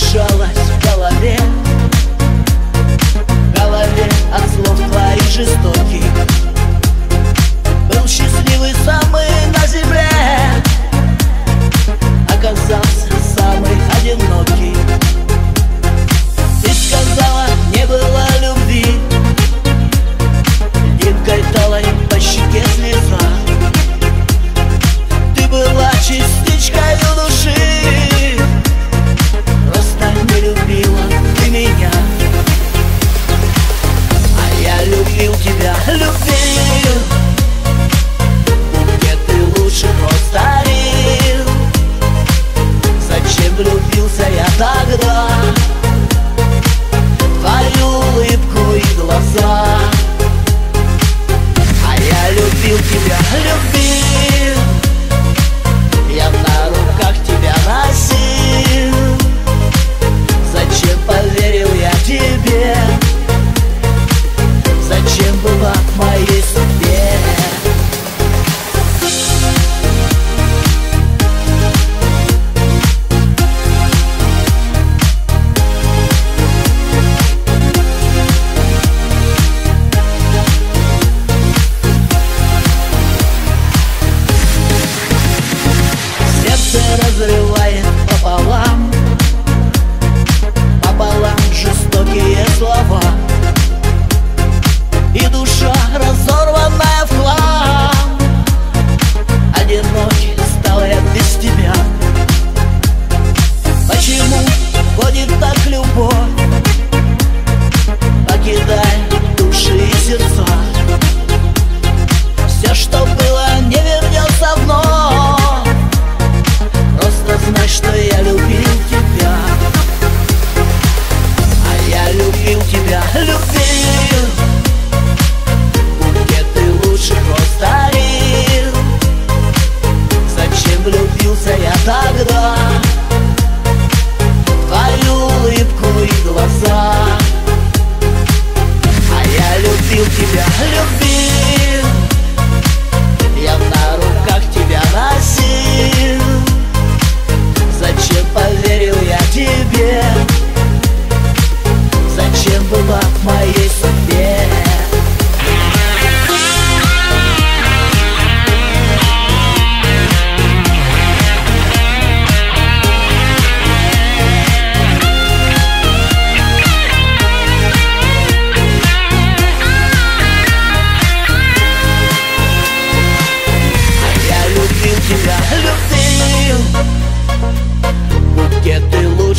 мешалось в голове. В голове от слов твоих жестоких. Был счастливый самый на земле. Оказался самый одинокий.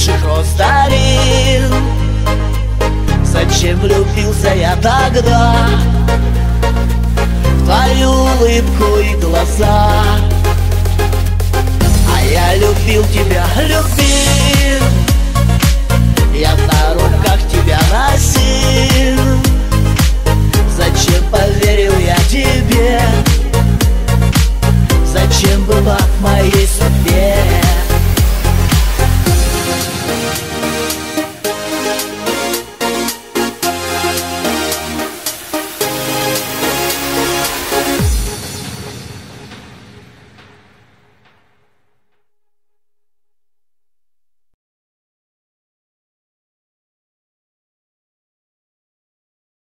лучших оздарил Зачем влюбился я тогда? В твою улыбку и глаза. А я любил тебя, любил. Я на руках тебя носил. Зачем поверил я тебе? Зачем была в моей судьбе?